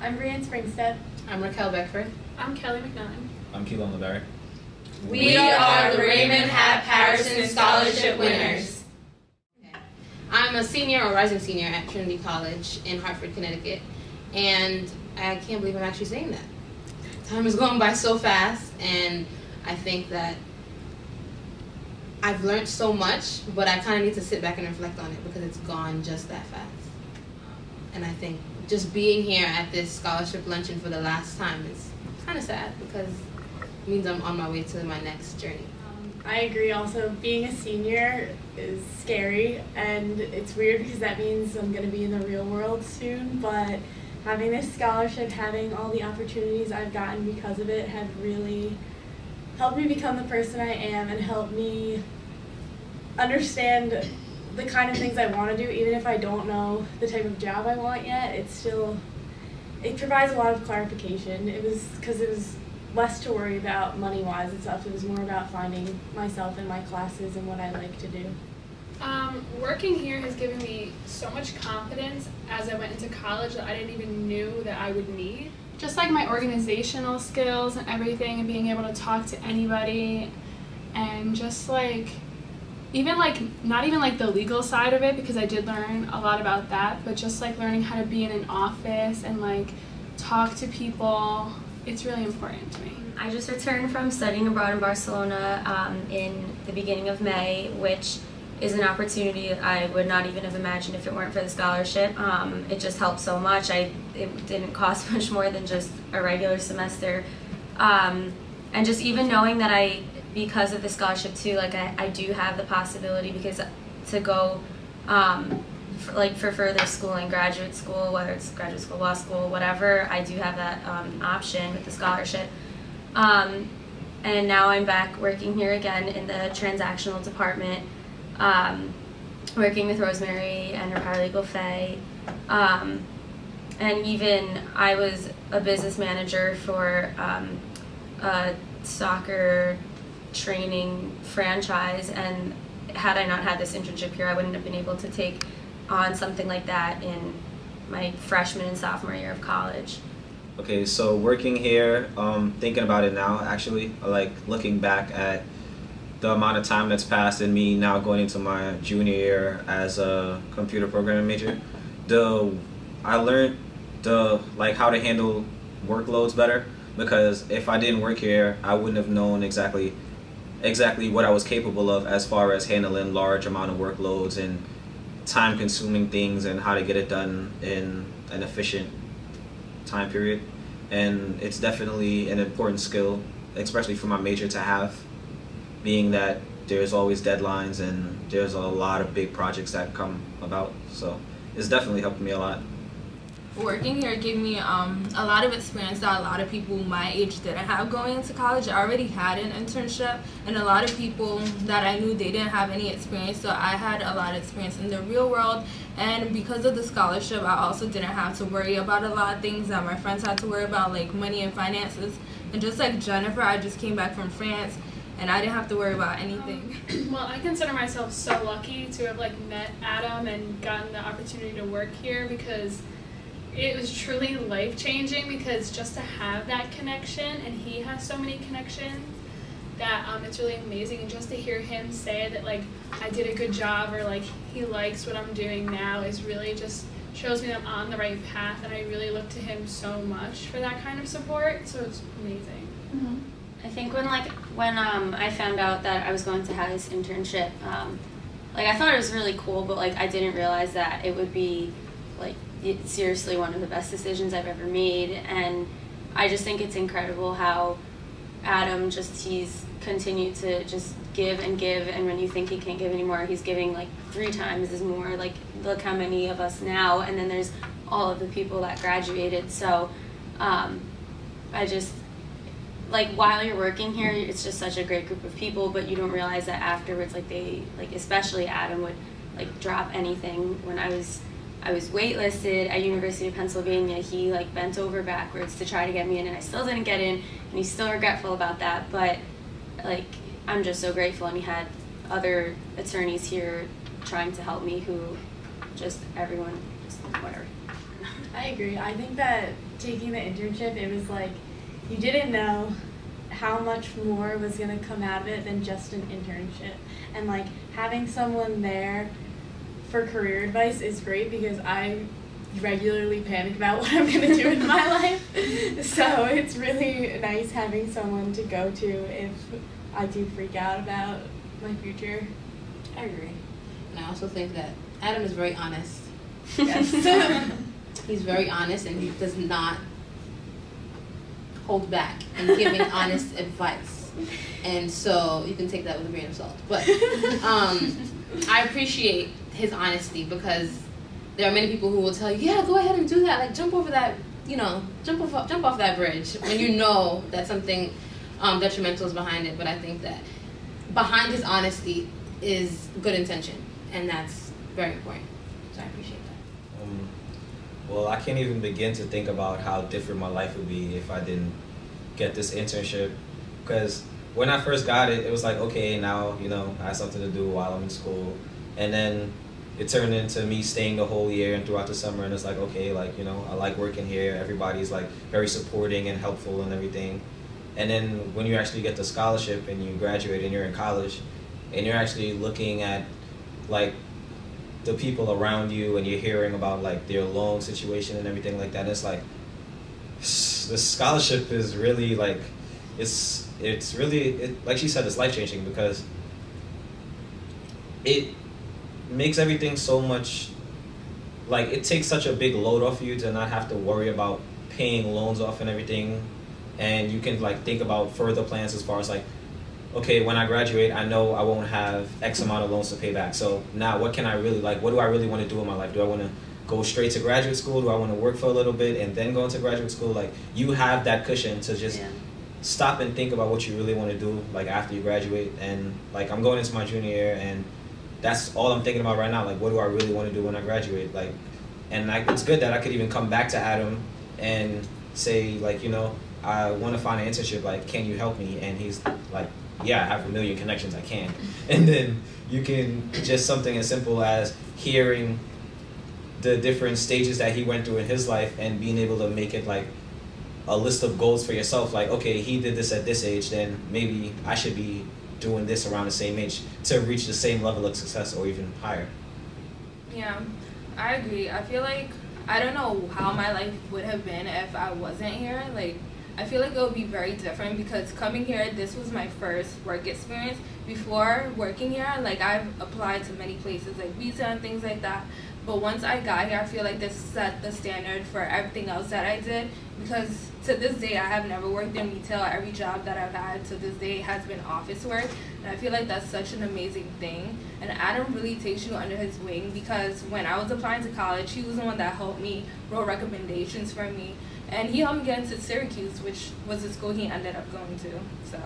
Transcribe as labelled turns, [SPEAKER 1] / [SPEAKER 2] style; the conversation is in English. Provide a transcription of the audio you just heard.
[SPEAKER 1] I'm Brianne Springstead.
[SPEAKER 2] I'm Raquel Beckford.
[SPEAKER 3] I'm Kelly McNaughton.
[SPEAKER 4] I'm Keelan LeBarry.
[SPEAKER 5] We are the Raymond Hap Harrison Scholarship winners.
[SPEAKER 2] I'm a senior or rising senior at Trinity College in Hartford, Connecticut, and I can't believe I'm actually saying that. Time is going by so fast, and I think that I've learned so much, but I kind of need to sit back and reflect on it because it's gone just that fast. And I think just being here at this scholarship luncheon for the last time is kind of sad because it means I'm on my way to my next journey.
[SPEAKER 1] Um, I agree also, being a senior is scary and it's weird because that means I'm going to be in the real world soon, but having this scholarship, having all the opportunities I've gotten because of it have really helped me become the person I am and helped me understand the kind of things I want to do, even if I don't know the type of job I want yet. It's still, it provides a lot of clarification. It was because it was less to worry about money wise and stuff. It was more about finding myself in my classes and what I like to do.
[SPEAKER 3] Um, working here has given me so much confidence as I went into college that I didn't even knew that I would need just like my organizational skills and everything and being able to talk to anybody and just like even like not even like the legal side of it because I did learn a lot about that but just like learning how to be in an office and like talk to people it's really important to me.
[SPEAKER 6] I just returned from studying abroad in Barcelona um, in the beginning of May which is an opportunity I would not even have imagined if it weren't for the scholarship. Um, it just helped so much. I it didn't cost much more than just a regular semester, um, and just even knowing that I because of the scholarship too, like I, I do have the possibility because to go. Um, for, like for further schooling, graduate school, whether it's graduate school, law school, whatever, I do have that um, option with the scholarship. Um, and now I'm back working here again in the transactional department um, working with Rosemary and her paralegal Faye. Um, and even I was a business manager for um, a soccer training franchise and had I not had this internship here I wouldn't have been able to take on something like that in my freshman and sophomore year of college.
[SPEAKER 4] Okay, so working here, um, thinking about it now, actually, like looking back at the amount of time that's passed and me now going into my junior year as a computer programming major, the I learned the like how to handle workloads better because if I didn't work here, I wouldn't have known exactly exactly what I was capable of as far as handling large amount of workloads and time consuming things and how to get it done in an efficient time period. And it's definitely an important skill, especially for my major to have being that there's always deadlines and there's a lot of big projects that come about. So it's definitely helped me a lot.
[SPEAKER 5] Working here gave me um, a lot of experience that a lot of people my age didn't have going into college. I already had an internship, and a lot of people that I knew they didn't have any experience. So I had a lot of experience in the real world, and because of the scholarship, I also didn't have to worry about a lot of things that my friends had to worry about, like money and finances. And just like Jennifer, I just came back from France and I didn't have to worry about anything.
[SPEAKER 3] Um, well, I consider myself so lucky to have like met Adam and gotten the opportunity to work here because it was truly life changing because just to have that connection and he has so many connections that um, it's really amazing and just to hear him say that like I did a good job or like he likes what I'm doing now is really just shows me that I'm on the right path and I really look to him so much for that kind of support so it's amazing.
[SPEAKER 6] Mm-hmm. I think when like when um, I found out that I was going to have this internship, um, like I thought it was really cool, but like I didn't realize that it would be like it's seriously one of the best decisions I've ever made, and I just think it's incredible how Adam just he's continued to just give and give, and when you think he can't give anymore, he's giving like three times as more. Like look how many of us now, and then there's all of the people that graduated. So um, I just like while you're working here it's just such a great group of people but you don't realize that afterwards like they like especially adam would like drop anything when i was i was waitlisted at university of pennsylvania he like bent over backwards to try to get me in and i still didn't get in and he's still regretful about that but like i'm just so grateful and he had other attorneys here trying to help me who just everyone just whatever
[SPEAKER 1] I agree. I think that taking the internship, it was like you didn't know how much more was going to come out of it than just an internship. And like having someone there for career advice is great because I regularly panic about what I'm going to do in my life. So it's really nice having someone to go to if I do freak out about my future.
[SPEAKER 2] I agree. And I also think that Adam is very honest.
[SPEAKER 1] Yes.
[SPEAKER 2] He's very honest and he does not hold back in giving honest advice. And so you can take that with a grain of salt. But um, I appreciate his honesty because there are many people who will tell you, yeah, go ahead and do that. Like jump over that, you know, jump off, jump off that bridge when you know that something um, detrimental is behind it. But I think that behind his honesty is good intention, and that's very important. So I appreciate that.
[SPEAKER 4] Um, well, I can't even begin to think about how different my life would be if I didn't get this internship. Because when I first got it, it was like, okay, now, you know, I have something to do while I'm in school. And then it turned into me staying the whole year and throughout the summer. And it's like, okay, like, you know, I like working here. Everybody's like very supporting and helpful and everything. And then when you actually get the scholarship and you graduate and you're in college and you're actually looking at like the people around you and you're hearing about like their loan situation and everything like that it's like the scholarship is really like it's it's really it, like she said it's life changing because it makes everything so much like it takes such a big load off you to not have to worry about paying loans off and everything. And you can like think about further plans as far as like okay when i graduate i know i won't have x amount of loans to pay back. So now what can i really like what do i really want to do in my life? Do i want to go straight to graduate school? Do i want to work for a little bit and then go into graduate school? Like you have that cushion to just
[SPEAKER 2] Yeah.
[SPEAKER 4] stop and think about what you really want to do like after you graduate. And like i'm going into my junior year and that's all i'm thinking about right now. Like what do i really want to do when i graduate? Like and I, it's good that i could even come back to adam and say like you know i want to find an internship like can you help me? And he's like yeah i have a million connections i can. And then you can just something as simple as hearing the different stages that he went through in his life and being able to make it like a list of goals for yourself like okay he did this at this age then maybe i should be doing this around the same age to reach the same level of success or even higher
[SPEAKER 5] Yeah, I agree. I feel like I don't know how my life would have been if I wasn't here. Like, I feel like it would be very different because coming here, this was my first work experience. Before working here, like I've applied to many places, like visa and things like that. But once I got here, I feel like this set the standard for everything else that I did. Because to this day, I have never worked in retail. Every job that I've had to this day has been office work. And I feel like that's such an amazing thing. And Adam really takes you under his wing because when I was applying to college, he was the one that helped me, wrote recommendations for me. And he helped me get into Syracuse, which was the school he ended up going to. So.